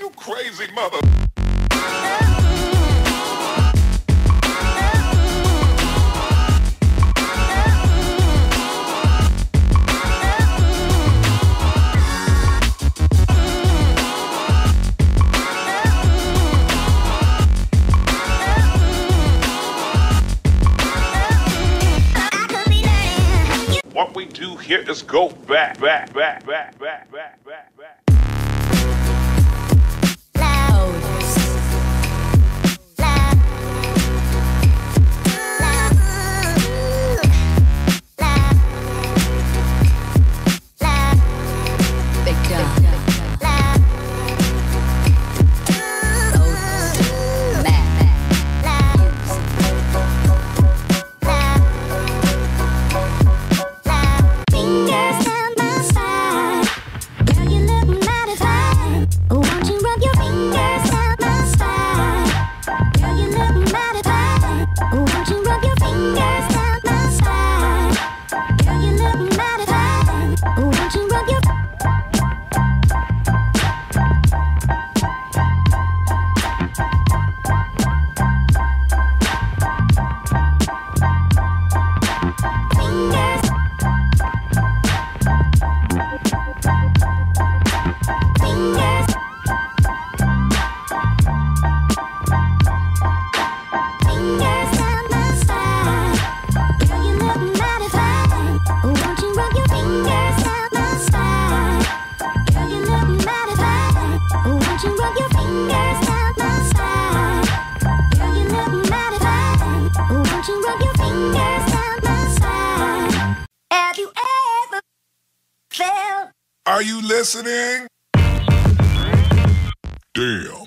You crazy mother. What we do here is go back, back, back, back, back, back, back, back. listening. Damn.